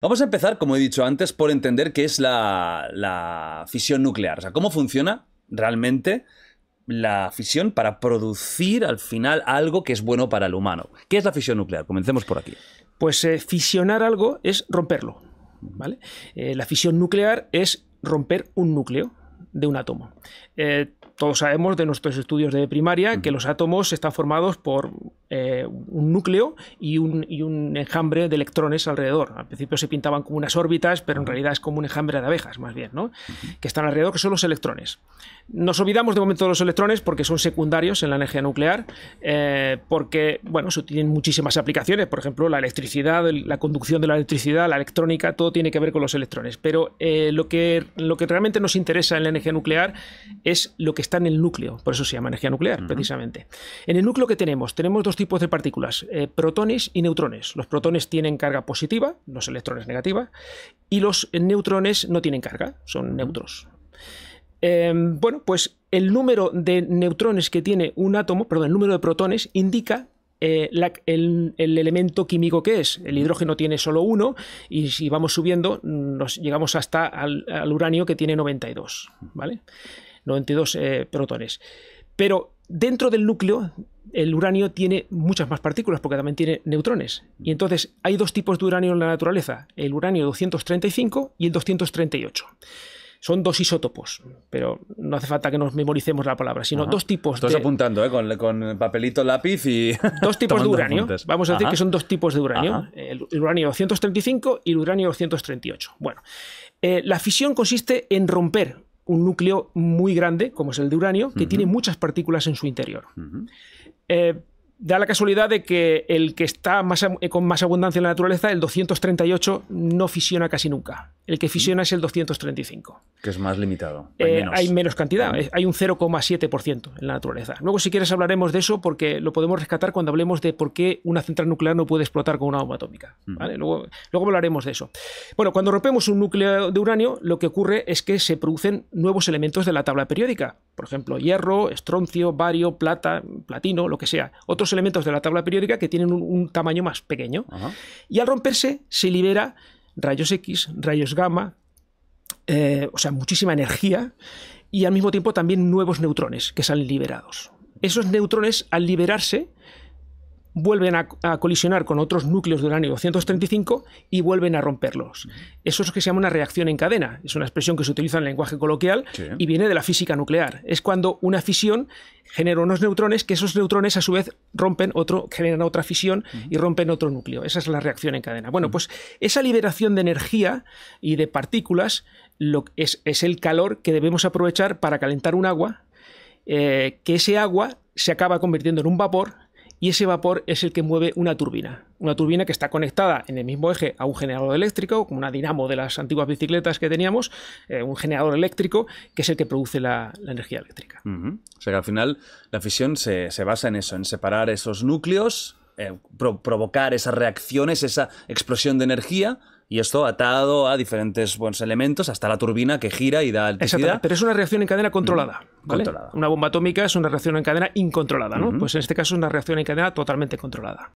Vamos a empezar, como he dicho antes, por entender qué es la, la fisión nuclear. O sea, cómo funciona realmente la fisión para producir al final algo que es bueno para el humano. ¿Qué es la fisión nuclear? Comencemos por aquí. Pues eh, fisionar algo es romperlo. ¿vale? Eh, la fisión nuclear es romper un núcleo de un átomo. Eh, todos sabemos de nuestros estudios de primaria que los átomos están formados por eh, un núcleo y un, enjambre de electrones alrededor. Al principio se pintaban como unas órbitas, pero en realidad es como un enjambre de abejas, más bien, ¿no? que están alrededor, que son los electrones. Nos olvidamos de momento de los electrones porque son secundarios en la energía nuclear, eh, porque bueno, tienen muchísimas aplicaciones, por ejemplo, la electricidad, la conducción de la electricidad, la electrónica, todo tiene que ver con los electrones. Pero eh, lo, que, lo que realmente nos interesa en la energía nuclear es lo que está en el núcleo, por eso se llama energía nuclear, precisamente. En el núcleo que tenemos, tenemos dos tipos de partículas, eh, protones y neutrones. Los protones tienen carga positiva, los electrones negativa, y los neutrones no tienen carga, son neutros. Em, bueno, pues el número de neutrones que tiene un átomo, perdón, el número de protones indica eh, el, elemento químico que es. El hidrógeno tiene solo uno y si vamos subiendo nos llegamos hasta al, uranio que tiene 92, ¿vale? 92 eh, protones. Pero dentro del núcleo, el uranio tiene muchas más partículas porque también tiene neutrones. Y entonces hay dos tipos de uranio en la naturaleza, el uranio 235 y el 238 son dos isótopos, pero no hace falta que nos memoricemos la palabra, sino dos tipos Estás apuntando, ¿eh? con, papelito, lápiz y... Dos tipos de uranio. Vamos a decir que son dos tipos de uranio. El, uranio 235 y el uranio 238. Bueno, eh, la fisión consiste en romper un núcleo muy grande, como es el de uranio, que tiene muchas partículas en su interior. Eh, da la casualidad de que el que está más, con más abundancia en la naturaleza, el 238, no fisiona casi nunca. El que fisiona es el 235. Que es más limitado. Hay, eh, menos. cantidad, hay un 0,7% en la naturaleza. Luego, si quieres, hablaremos de eso porque lo podemos rescatar cuando hablemos de por qué una central nuclear no puede explotar con una bomba atómica. luego, luego hablaremos de eso. Bueno, cuando rompemos un núcleo de uranio, lo que ocurre es que se producen nuevos elementos de la tabla periódica. Por ejemplo, hierro, estroncio, bario, plata, platino, lo que sea. Otros elementos de la tabla periódica que tienen un, tamaño más pequeño. Y al romperse se libera rayos X, rayos gamma, eh, o sea, muchísima energía y al mismo tiempo también nuevos neutrones que salen liberados. Esos neutrones, al liberarse, vuelven a, colisionar con otros núcleos de uranio 235 y vuelven a romperlos. Eso es lo que se llama una reacción en cadena. Es una expresión que se utiliza en el lenguaje coloquial y viene de la física nuclear. Es cuando una fisión genera unos neutrones que esos neutrones a su vez rompen otro, generan otra fisión y rompen otro núcleo. Esa es la reacción en cadena. Bueno, pues esa liberación de energía y de partículas lo, es, es el calor que debemos aprovechar para calentar un agua, eh, que ese agua se acaba convirtiendo en un vapor y ese vapor es el que mueve una turbina. Una turbina que está conectada en el mismo eje a un generador eléctrico, como una dinamo de las antiguas bicicletas que teníamos, eh, un generador eléctrico que es el que produce la, energía eléctrica. O sea que al final la fisión se, basa en eso, en separar esos núcleos, eh, provocar esas reacciones, esa explosión de energía y esto atado a diferentes buenos elementos hasta la turbina que gira y da electricidad. Pero es una reacción en cadena controlada. Controlada. Una bomba atómica es una reacción en cadena incontrolada, ¿no? Pues en este caso es una reacción en cadena totalmente controlada.